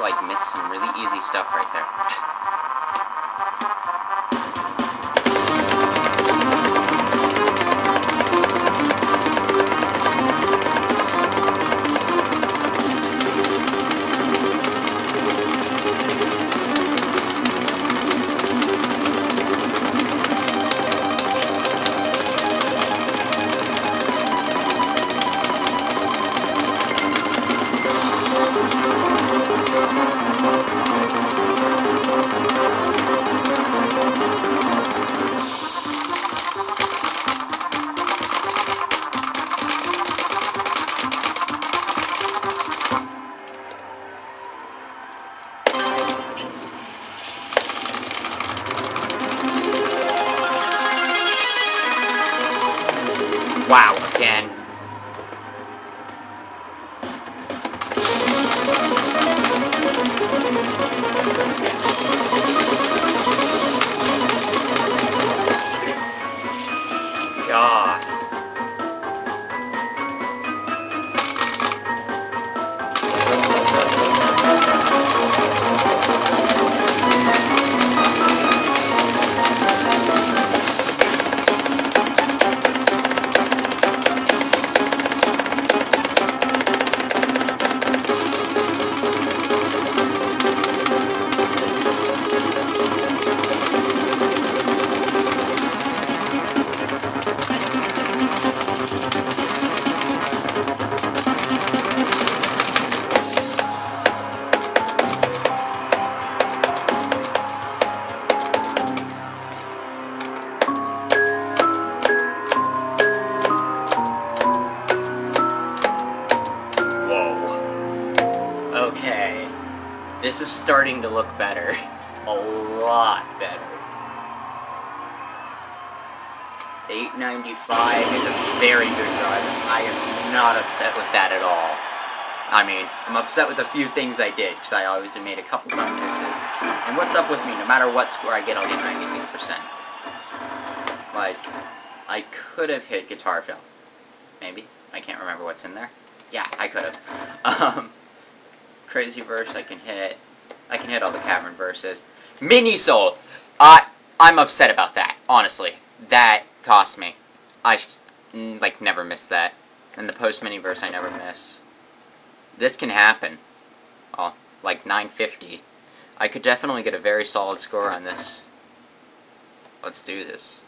like missed some really easy stuff right there. Wow, This is starting to look better. A lot better. 895 is a very good drive. I am not upset with that at all. I mean, I'm upset with a few things I did, because I always made a couple time misses. And what's up with me? No matter what score I get, I'll get 96%. Like, I could have hit Guitar Shell. Maybe. I can't remember what's in there. Yeah, I could have. Um, Crazy Verse, I can hit. I can hit all the Cavern verses. Mini Soul! I, I'm upset about that, honestly. That cost me. I, mm, like, never miss that. And the post mini verse, I never miss. This can happen. Oh, like 950. I could definitely get a very solid score on this. Let's do this.